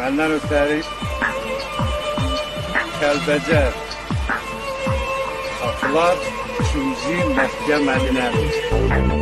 Məndən ötəri Kəlbəcər Atılar ikinci Məkkə Mədinədir.